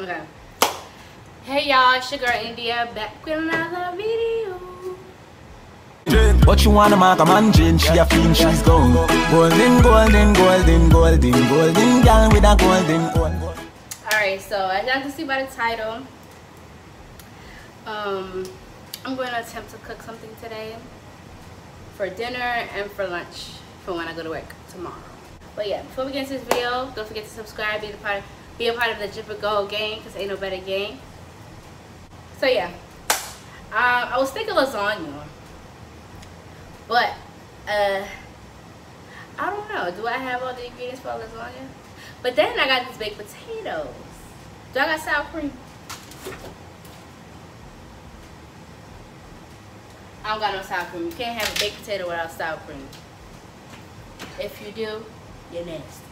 Okay. Hey y'all, it's your girl India back with another video. But you wanna mark a man Jane, she a fiend, she's gone. Golden, golden, golden, golden, golden girl with a golden. Alright, so as y'all can see by the title, um, I'm going to attempt to cook something today for dinner and for lunch for when I go to work tomorrow. But yeah, before we get into this video, don't forget to subscribe, be the part be a part of the Jipper Gold gang, because ain't no better gang. So yeah, um, I was thinking lasagna, but uh, I don't know. Do I have all the ingredients for lasagna? But then I got these baked potatoes. Do I got sour cream? I don't got no sour cream. You can't have a baked potato without sour cream. If you do, you're nasty.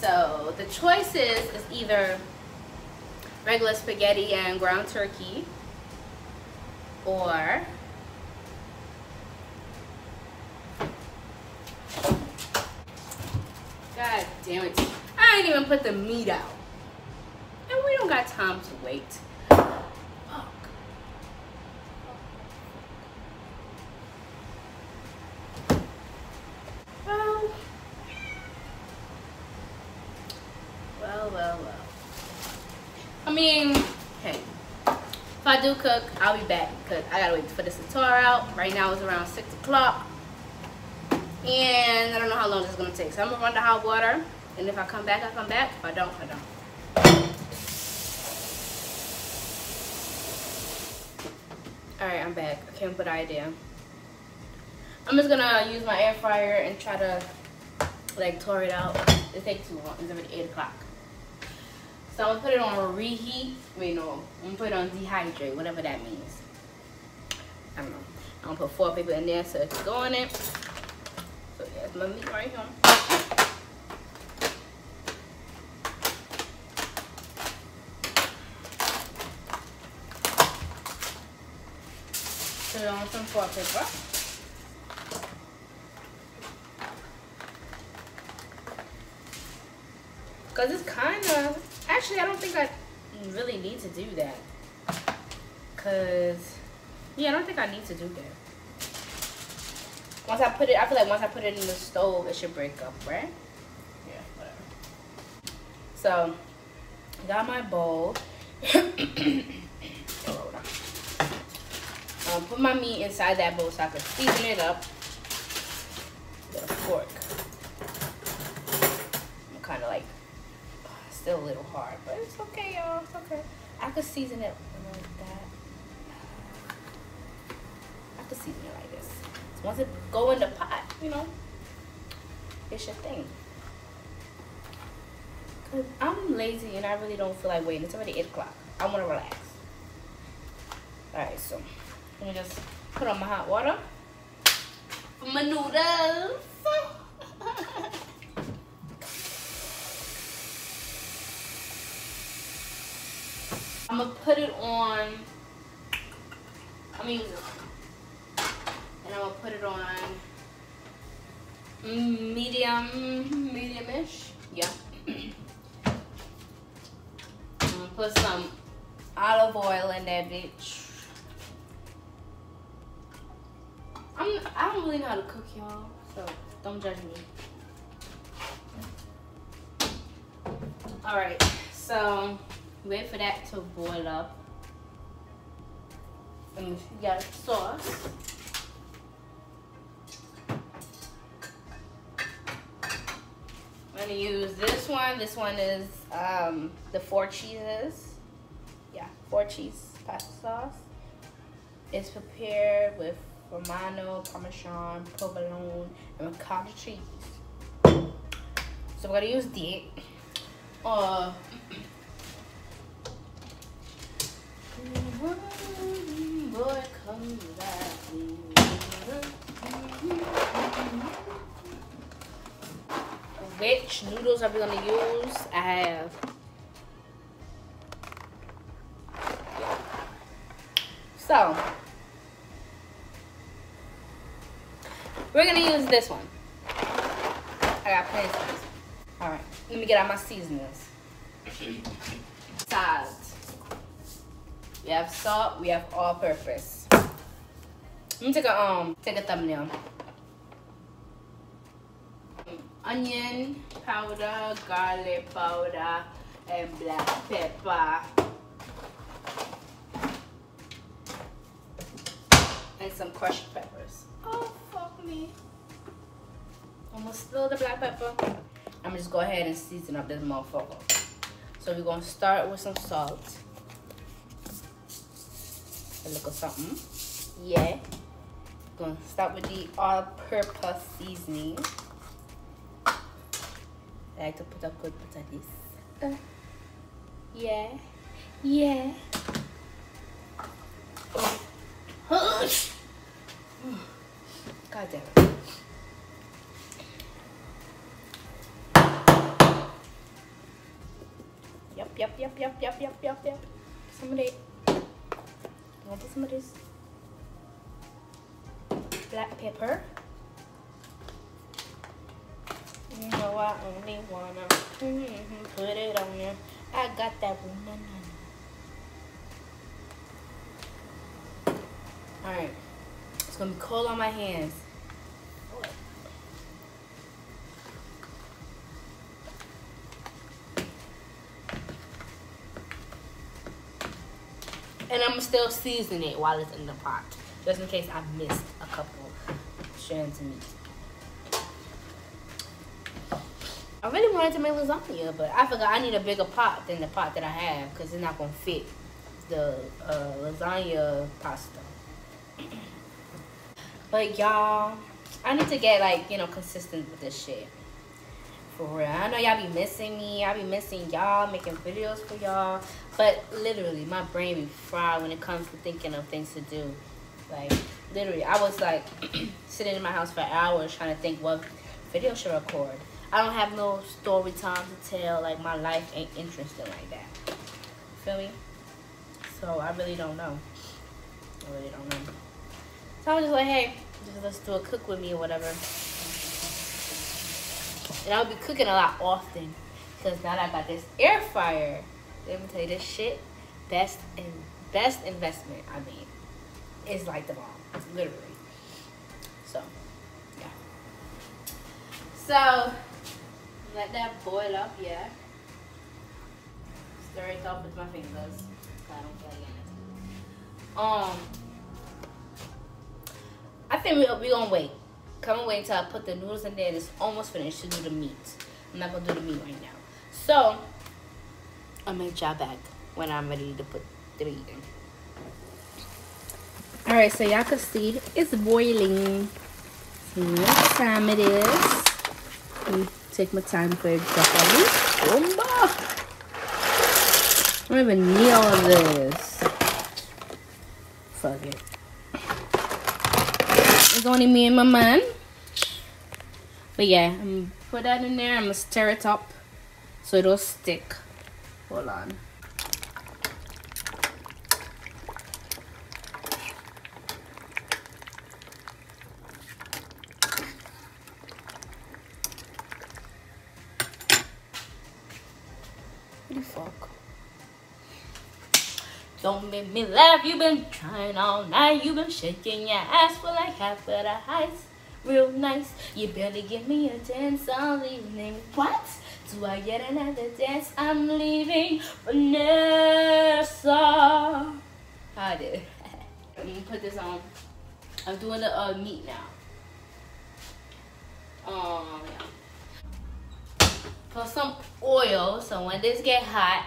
So the choices is either regular spaghetti and ground turkey or God damn it. I ain't even put the meat out. And we don't got time to wait. Fuck. Well, well, well, well. I mean, hey, if I do cook, I'll be back because I gotta wait for this to thaw out. Right now it's around 6 o'clock. And I don't know how long this is gonna take. So I'm gonna run the hot water. And if I come back, I come back. If I don't, I don't. Alright, I'm back. I came up with an idea. I'm just gonna use my air fryer and try to like tore it out. It takes too long. It's already 8 o'clock. So I'm gonna put it on reheat. Wait, no. I'm gonna put it on dehydrate, whatever that means. I don't know. I'm gonna put four people in there so it can go in it. So it's my meat right here. Put it on some foil paper. Cause it's kind of, actually I don't think I really need to do that. Cause, yeah, I don't think I need to do that. Once I put it, I feel like once I put it in the stove, it should break up, right? Yeah, whatever. So, got my bowl. um, put my meat inside that bowl so I can season it up with a fork. I'm kind of like, still a little hard, but it's okay, y'all. It's okay. I could season it like that. I could season it like this. So once it go in the pot, you know, it's your thing. Cause I'm lazy and I really don't feel like waiting. It's already 8 o'clock. I want to relax. Alright, so let me just put on my hot water my noodles. I'm gonna put it on. I'm and I'm gonna put it on medium, medium-ish. Yeah. I'm gonna put some olive oil in that bitch. I'm, I don't really know how to cook, y'all, so don't judge me. All right, so wait for that to boil up. And got sauce. I'm gonna use this one. This one is um, the four cheeses. Yeah, four cheese pasta sauce. It's prepared with Romano, Parmesan, provolone, and ricotta cheese. So we're gonna use that. Uh, boy, come back. Which noodles are we gonna use? I have so we're gonna use this one. I got plenty of this. All right, let me get out my seasonings. Salt. We have salt. We have all-purpose. Let me take a um take a thumbnail. Onion powder, garlic powder, and black pepper. And some crushed peppers. Oh fuck me. Almost spilled the black pepper. I'm just go ahead and season up this motherfucker. So we're gonna start with some salt. A little something. Yeah. Gonna start with the all-purpose seasoning. I like to put a good bit of this. Uh, yeah. Yeah. God damn it. Yep, yep, yep, yep, yep, yep, yep, yep. Some of that. I'm gonna put some of this black pepper. You know I only wanna put it on you. I got that one. Alright. It's gonna be cold on my hands. And I'm still season it while it's in the pot. Just in case I missed a couple strands of meat. I really wanted to make lasagna, but I forgot I need a bigger pot than the pot that I have because it's not going to fit the uh, lasagna pasta. but y'all, I need to get like, you know, consistent with this shit. For real. I know y'all be missing me. I be missing y'all, making videos for y'all. But literally, my brain be fried when it comes to thinking of things to do. Like, literally, I was like sitting in my house for hours trying to think what video should record. I don't have no story time to tell. Like, my life ain't interesting like that. Feel me? So, I really don't know. I really don't know. So, I was just like, hey, just let's do a cook with me or whatever. And I'll be cooking a lot often. Because now that I got this air fryer, let me tell you this shit, best and best investment, I mean, is like the bomb. It's literally. So, yeah. So, let that boil up, yeah. Stir it up with my fingers. I don't it. Um, I think we're we gonna wait. Come and wait until I put the noodles in there. It's almost finished to do the meat. I'm not gonna do the meat right now. So, I'll make y'all back when I'm ready to put the meat in. Alright, so y'all can see it's boiling. See what time it is. Let me take my time for it properly. Oh, I don't even need all of this. Fuck it. It's only me and my man. But yeah, I'm gonna put that in there. I'm gonna stir it up so it'll stick. Hold on. What the fuck? Don't make me laugh, you've been trying all night. You've been shaking your ass for like half of the heights. Real nice. You barely give me a dance all evening. What? Do I get another dance? I'm leaving Vanessa. I did. Let me put this on. I'm doing the uh, meat now. Um, yeah. Put some oil, so when this get hot,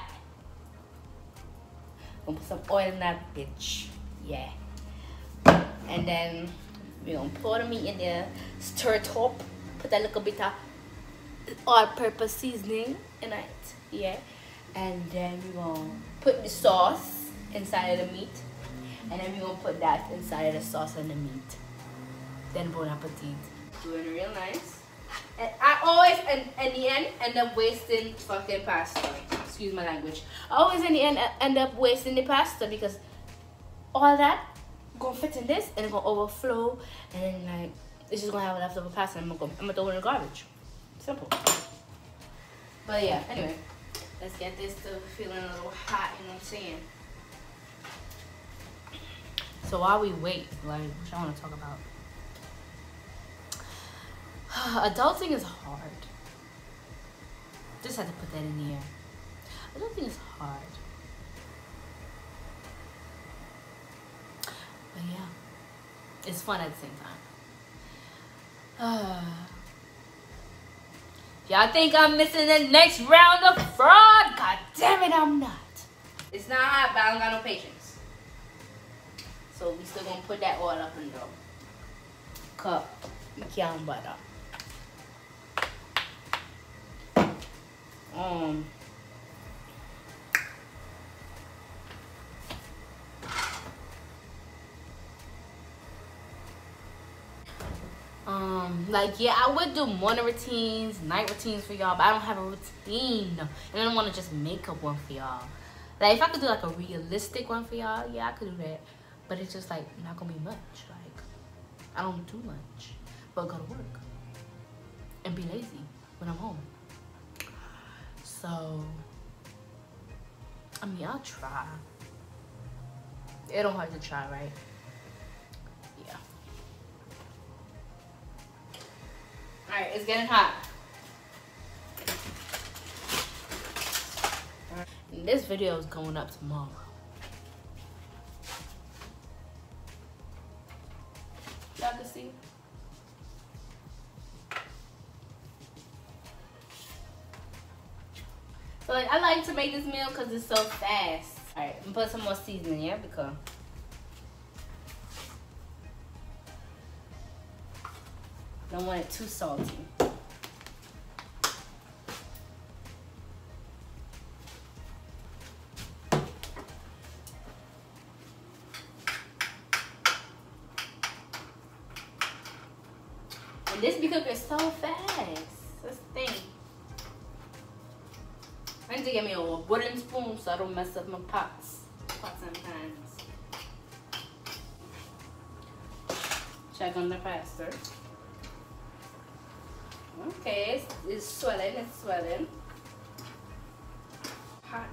I'm gonna put some oil in that bitch. Yeah. And then we're gonna pour the meat in there, stir it up, put a little bit of all-purpose seasoning in it. Yeah. And then we're gonna put the sauce inside of the meat. And then we're gonna put that inside of the sauce and the meat. Then bon appetit. Doing real nice. And I always, in, in the end, end up wasting fucking pasta. Excuse my language. I always, in the end, end up wasting the pasta because all that gonna fit in this and it's gonna overflow and then like it's just gonna have leftover pasta and I'm gonna, I'm gonna throw it in the garbage. Simple. But yeah, anyway. Let's get this to feeling a little hot, you know what I'm saying? So while we wait, like, what I want to talk about? Adulting is hard. Just had to put that in the air. Adulting is hard. Yeah, it's fun at the same time. Y'all think I'm missing the next round of fraud? God damn it, I'm not. It's not hot, but I don't got no patience. So we still gonna put that oil up in the cup. Yum butter. Um um like yeah i would do morning routines night routines for y'all but i don't have a routine. And i don't want to just make up one for y'all. Like if i could do like a realistic one for y'all yeah i could do that. But it's just like not gonna be much like i don't do much. But go to work and be lazy when i'm home. So i mean i'll try. It don't hurt to try right Alright, it's getting hot. And this video is going up tomorrow. Y'all can see. So like I like to make this meal because it's so fast. Alright, I'm put some more seasoning, yeah, because Don't want it too salty. And this be cooking so fast. The thing. I need to get me a wooden spoon so I don't mess up my pots. Pots and pans. Check on the faster. Okay, it's, swelling, it's swelling. Hot,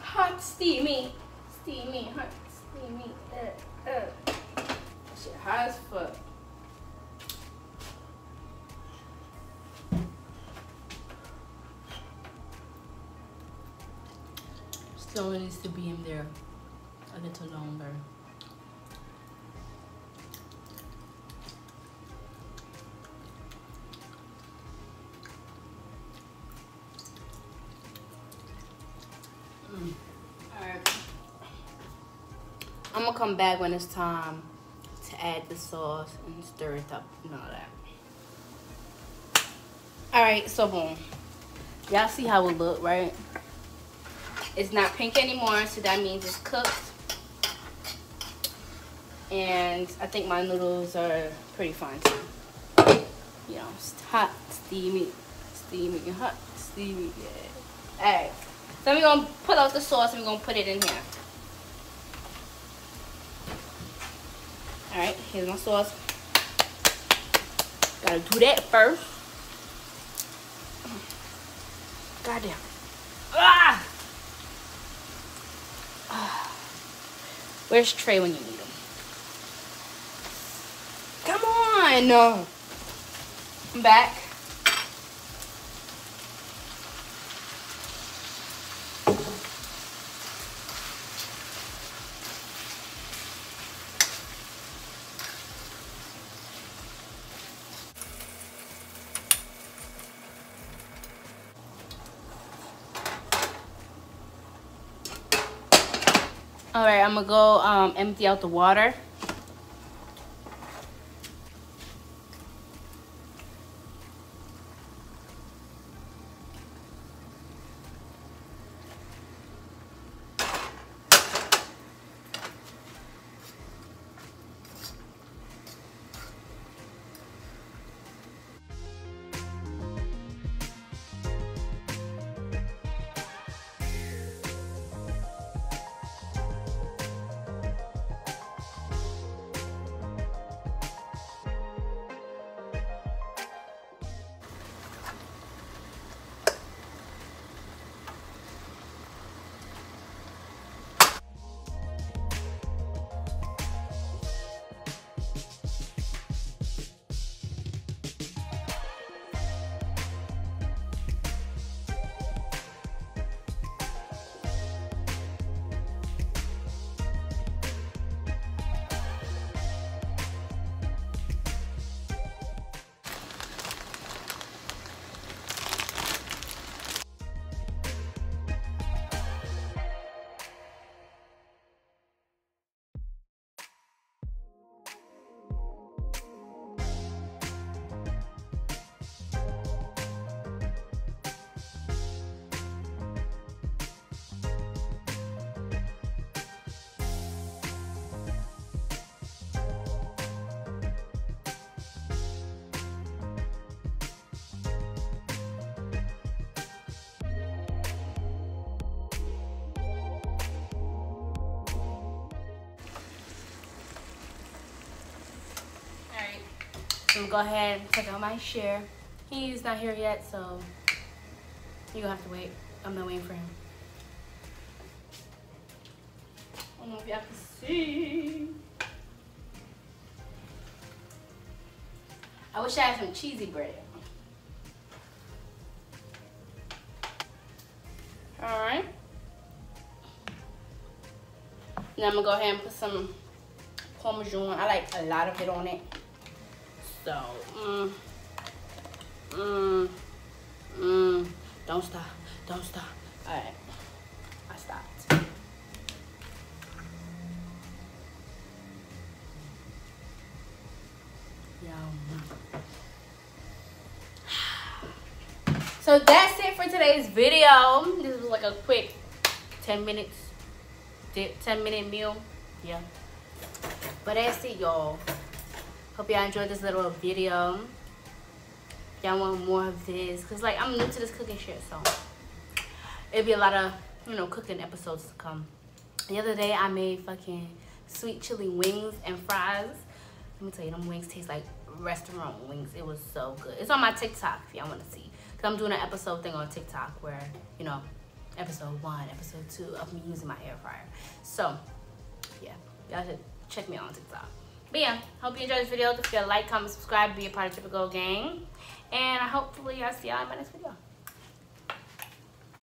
hot, steamy, steamy, hot, steamy. Uh, uh. Shit hot as fuck. Still needs to be in there a little longer. Come back when it's time to add the sauce and stir it up and all that. Alright, so boom. Y'all see how it look, right? It's not pink anymore, so that means it's cooked. And I think my noodles are pretty fine too. You know, hot, steamy, steamy, hot, steamy, yeah. Alright, so we're gonna pull out the sauce and we're gonna put it in here. All right, here's my sauce. Gotta do that first. Goddamn. Ah! ah! Where's Trey when you need him? Come on! No. I'm back. All right, I'm gonna go um, empty out the water. I'm gonna go ahead and check out my share. He's not here yet, so you're gonna have to wait. I'm not waiting for him. I don't know if y'all can see. I wish I had some cheesy bread. Alright. Now I'm gonna go ahead and put some Parmesan. I like a lot of it on it. So, mm, mm, mm, don't stop, don't stop. All right, I stopped. Yum. So that's it for today's video. This was like a quick 10 minutes, 10 minute meal. Yeah. But that's it, y'all. Hope y'all enjoyed this little video. Y'all want more of this. Because, like, I'm new to this cooking shit, so. It'll be a lot of, you know, cooking episodes to come. The other day, I made fucking sweet chili wings and fries. Let me tell you, them wings taste like restaurant wings. It was so good. It's on my TikTok if y'all want to see. Because I'm doing an episode thing on TikTok where, you know, episode one, episode two of me using my air fryer. So, yeah. Y'all should check me out on TikTok. But yeah, hope you enjoyed this video. Don't forget to like, comment, subscribe, be a part of Gold Gang. And hopefully I'll see y'all in my next video.